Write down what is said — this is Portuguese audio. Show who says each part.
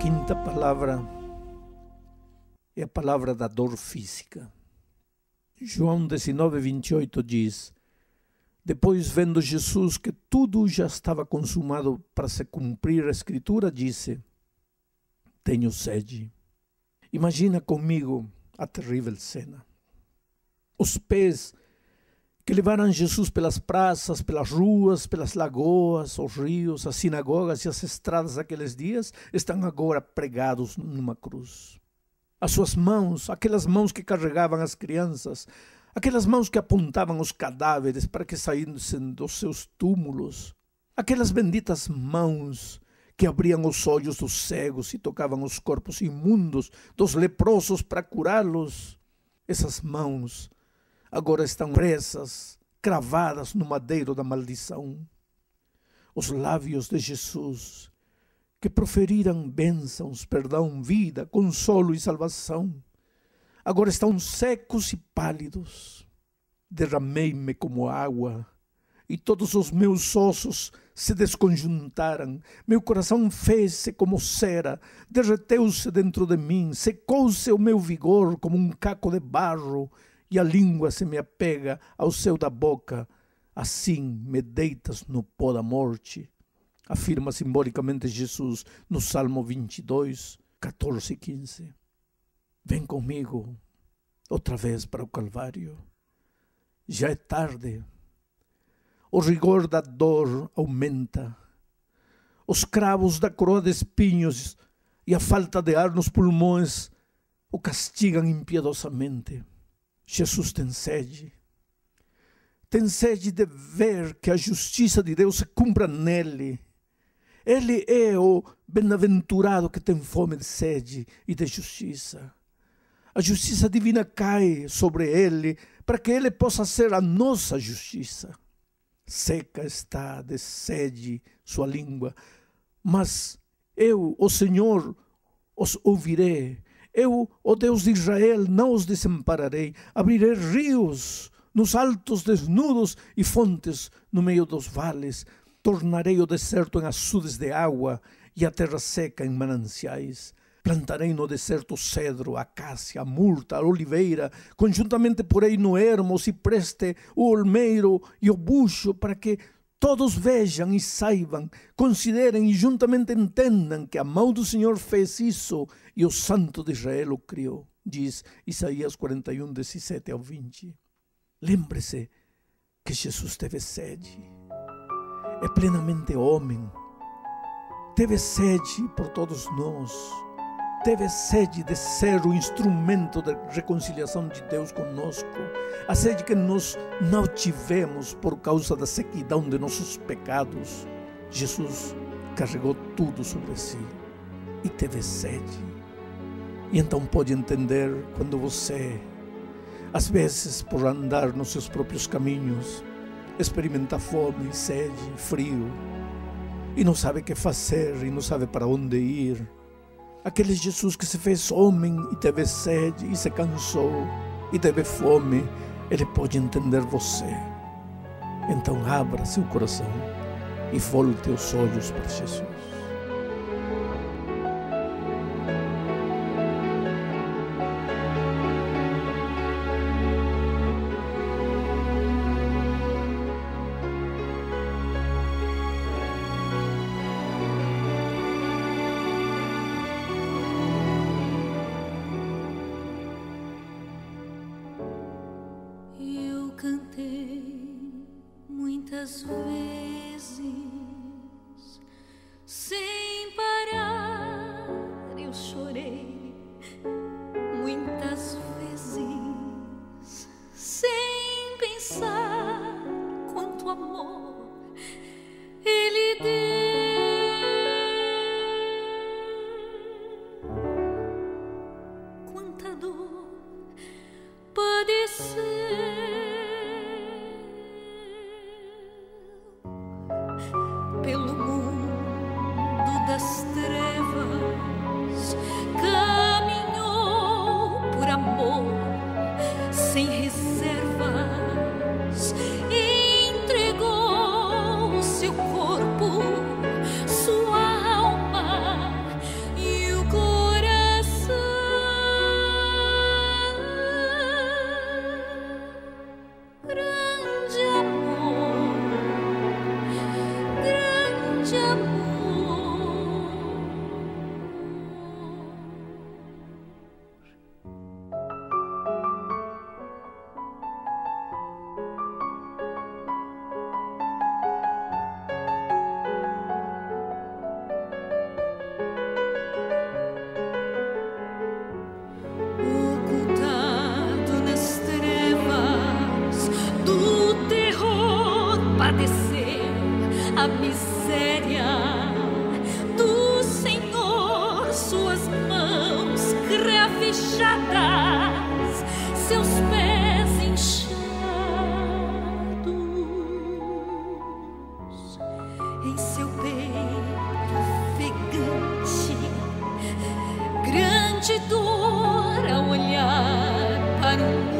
Speaker 1: quinta palavra é a palavra da dor física. João 19, 28 diz: Depois, vendo Jesus que tudo já estava consumado para se cumprir a Escritura, disse: Tenho sede. Imagina comigo a terrível cena. Os pés que levaram Jesus pelas praças, pelas ruas, pelas lagoas, os rios, as sinagogas e as estradas daqueles dias estão agora pregados numa cruz. As suas mãos, aquelas mãos que carregavam as crianças, aquelas mãos que apontavam os cadáveres para que saíssem dos seus túmulos, aquelas benditas mãos que abriam os olhos dos cegos e tocavam os corpos imundos dos leprosos para curá-los. Essas mãos agora estão presas, cravadas no madeiro da maldição. Os lábios de Jesus, que proferiram bênçãos, perdão, vida, consolo e salvação, agora estão secos e pálidos. Derramei-me como água, e todos os meus ossos se desconjuntaram. Meu coração fez-se como cera, derreteu-se dentro de mim, secou-se o meu vigor como um caco de barro, e a língua se me apega ao céu da boca. Assim me deitas no pó da morte. Afirma simbolicamente Jesus no Salmo 22, 14 e 15. Vem comigo outra vez para o Calvário. Já é tarde. O rigor da dor aumenta. Os cravos da coroa de espinhos e a falta de ar nos pulmões o castigam impiedosamente. Jesus tem sede. Tem sede de ver que a justiça de Deus se cumpra nele. Ele é o bem-aventurado que tem fome de sede e de justiça. A justiça divina cai sobre ele para que ele possa ser a nossa justiça. Seca está de sede sua língua, mas eu, o Senhor, os ouvirei eu, ó Deus de Israel, não os desampararei. Abrirei rios nos altos desnudos e fontes no meio dos vales. Tornarei o deserto em açudes de água e a terra seca em mananciais. Plantarei no deserto cedro, acácia, murta, oliveira, conjuntamente porei no ermo, o cipreste, o olmeiro e o bucho, para que todos vejam e saibam, considerem e juntamente entendam que a mão do Senhor fez isso e o Santo de Israel o criou, diz Isaías 41, 17 ao 20. Lembre-se que Jesus teve sede, é plenamente homem, teve sede por todos nós teve sede de ser o instrumento de reconciliação de Deus conosco, a sede que nós não tivemos por causa da sequidão de nossos pecados. Jesus carregou tudo sobre si e teve sede. E então pode entender quando você, às vezes por andar nos seus próprios caminhos, experimenta fome, sede, frio, e não sabe o que fazer, e não sabe para onde ir Aquele Jesus que se fez homem e teve sede e se cansou e teve fome, ele pode entender você. Então abra seu coração e volte os olhos para Jesus. sweet. pelo mundo das trevas.
Speaker 2: Queixadas, seus pés inchados. Em seu peito ofegante, grande dor ao olhar para o mundo.